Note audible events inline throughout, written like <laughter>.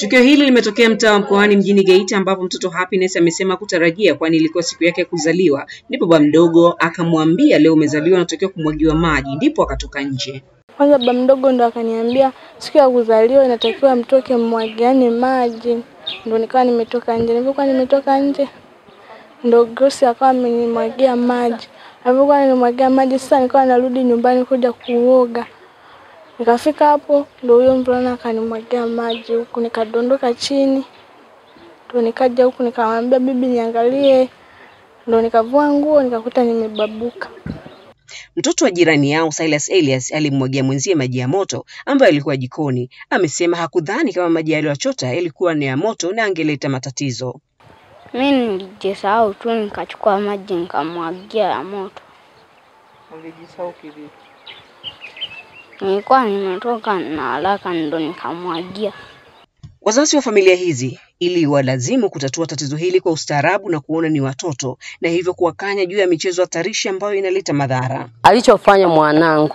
Tukio hili limetokea mtaa wa Mkoani mjini Geita ambapo mtoto Happiness amesema kutarajia kwani ilikuwa siku yake ya kuzaliwa, ndipo baba mdogo akamwambia leo umezaliwa unatakiwa kumwagiwa maji, ndipo akatoka nje. Kwanza baba mdogo ndo akaniambia siku ya kuzaliwa inatakiwa mtoke mmwagiane maji, ndo nikawa nimetoka nje. Nilipokuwa nimetoka nje, ndo Grace akawa amenimwagia maji. Alipokuwa ananimwagia maji, sasa nikawa narudi nyumbani kuja kuoga. Nikafika hapo, ndo huyo mvulana akanimwagia maji huku, nikadondoka chini, ndo nikaja huku nikamwambia bibi niangalie, ndo nikavua nguo nikakuta nimebabuka. Mtoto wa jirani yao Silas Elias alimwagia mwenzie maji ya moto ambayo alikuwa jikoni. Amesema hakudhani kama maji aliyochota yalikuwa ni ya moto na angeleta matatizo. Mi nilijisahau tu nikachukua maji nikamwagia ya moto. Ulijisahau kivipi? Nilikuwa nimetoka na haraka ndo nikamwagia. Wazazi wa familia hizi ili walazimu kutatua tatizo hili kwa ustaarabu na kuona ni watoto na hivyo kuwakanya juu ya michezo hatarishi ambayo inaleta madhara. alichofanya mwanangu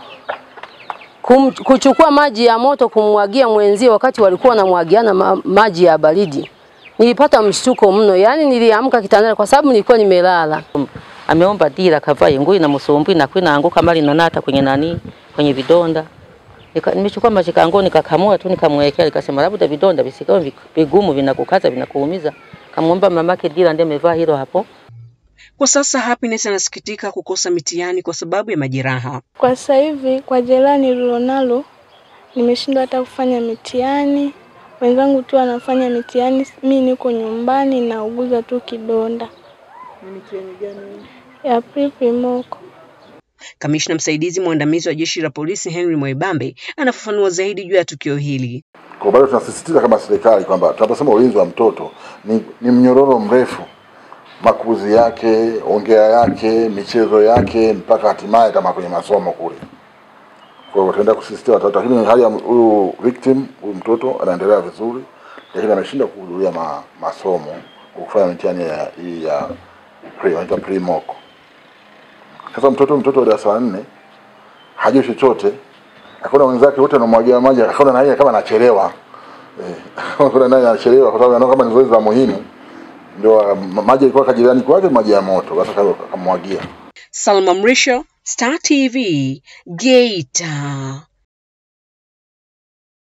Kum, kuchukua maji ya moto kumwagia mwenzie wakati walikuwa wanamwagiana ma, maji ya baridi. Nilipata mshtuko mno, yaani niliamka kitandani kwa sababu nilikuwa nimelala. ameomba dira kavae ngui na msumbui na kwina anguka mali na nata kwenye nani kwenye vidonda nimechukua maji kango nikakamua tu nikamwekea nikasema labda vidonda visikawa vigumu vinakukaza vinakuumiza kamwomba mamake dira ndiye amevaa hilo hapo Kwa sasa Happiness anasikitika kukosa mitihani kwa sababu ya majeraha. Kwa sasa hivi kwa jeraha nililonalo nimeshindwa hata kufanya mitihani. Wenzangu tu wanafanya mitihani, mi niko nyumbani nauguza tu kidonda Ni mitihani gani? ya pripimoko. Kamishna msaidizi mwandamizi wa jeshi la polisi Henry Mwaibambe anafafanua zaidi juu ya tukio hili. Kwa bado tunasisitiza kama serikali kwamba tunaposema ulinzi wa mtoto ni, ni mnyororo mrefu, makuzi yake, ongea yake, michezo yake, mpaka hatimaye kama kwenye masomo kule. Kwa hiyo tunaenda kusisitiza watoto, lakini hali ya huyu victim, huyu mtoto anaendelea vizuri, lakini ameshindwa kuhudhuria ma, masomo kwa kufanya mitihani ya ya pre, wanaita pre-mock. Sasa mtoto mtoto wa darasa la nne hajui chochote, akaona wenzake wote wanamwagia maji, akaona na yeye kama anachelewa eh, <laughs> akaona naye anachelewa kwa sababu anaona kama ni zoezi la muhimu, ndio maji alikuwa kajirani kwake, maji ya moto, basi akamwagia. Salma Mrisho, Star TV, Geita.